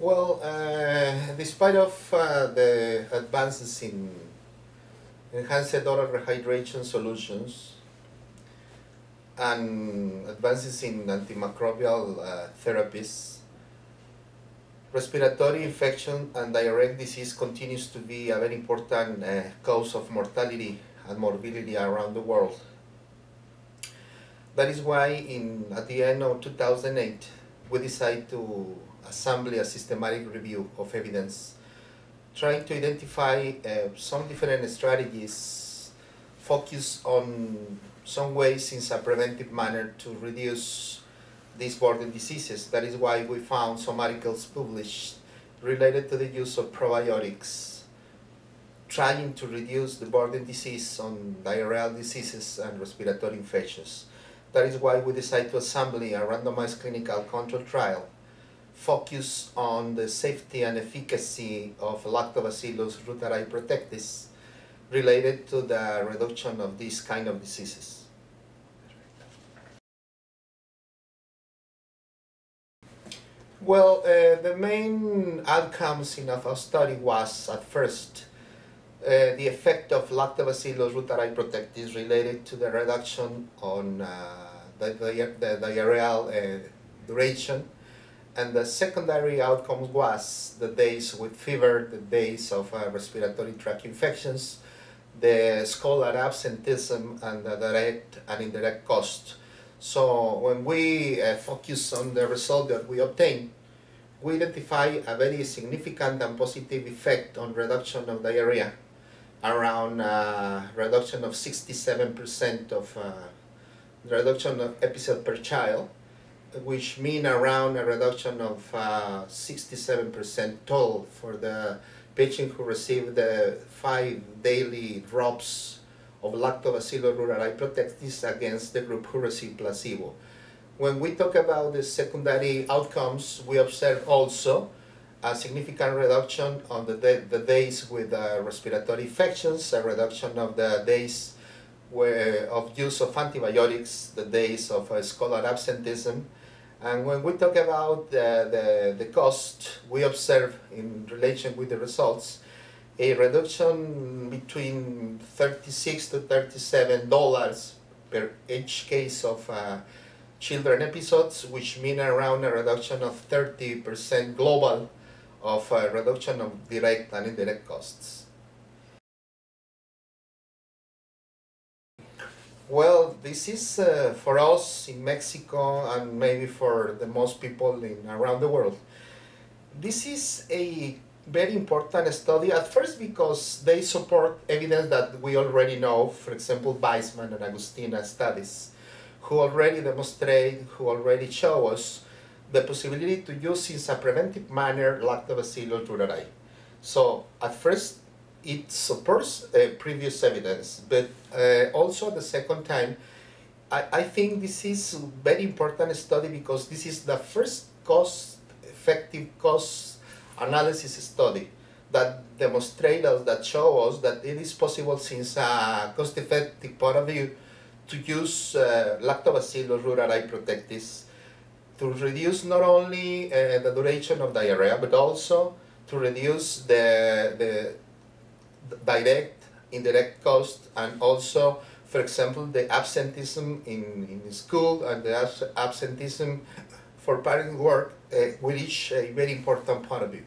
Well, uh, despite of uh, the advances in enhanced oral rehydration solutions and advances in antimicrobial uh, therapies, respiratory infection and diarrhea disease continues to be a very important uh, cause of mortality and morbidity around the world. That is why in, at the end of 2008, we decided to assemble a systematic review of evidence, trying to identify uh, some different strategies focus on some ways in a preventive manner to reduce these border diseases. That is why we found some articles published related to the use of probiotics, trying to reduce the burden disease on diarrheal diseases and respiratory infections. That is why we decided to assemble a randomized clinical control trial focus on the safety and efficacy of Lactobacillus reuteri protectis related to the reduction of these kind of diseases. Well, uh, the main outcomes in our study was at first uh, the effect of Lactobacillus reuteri protectis related to the reduction on uh, the, the, the diarrheal uh, duration and the secondary outcomes was the days with fever, the days of uh, respiratory tract infections, the scholar absenteeism, and the direct and indirect cost. So when we uh, focus on the result that we obtain, we identify a very significant and positive effect on reduction of diarrhea, around uh, reduction of 67% of uh, reduction of episode per child, which mean around a reduction of 67% uh, total for the patient who received the five daily drops of lactobacillus reuteri protectis against the group who received placebo. When we talk about the secondary outcomes, we observe also a significant reduction on the, day, the days with uh, respiratory infections, a reduction of the days where, of use of antibiotics, the days of uh, scholar absenteeism, and when we talk about the, the, the cost, we observe in relation with the results a reduction between 36 to 37 dollars per each case of uh, children episodes, which mean around a reduction of 30% global of uh, reduction of direct and indirect costs. Well, this is uh, for us in Mexico and maybe for the most people in around the world. This is a very important study at first because they support evidence that we already know, for example, Weizman and Agustina studies, who already demonstrate, who already show us the possibility to use in a preventive manner lactobacillus reuteri. So at first it supports uh, previous evidence, but uh, also the second time, I, I think this is very important study because this is the first cost-effective cost analysis study that demonstrates us, that show us that it is possible since a cost-effective point of view to use uh, lactobacillus reuteri protectis to reduce not only uh, the duration of diarrhea, but also to reduce the, the direct, indirect cost, and also, for example, the absenteeism in, in school and the absenteeism for parent work, uh, will reach a very important part of view.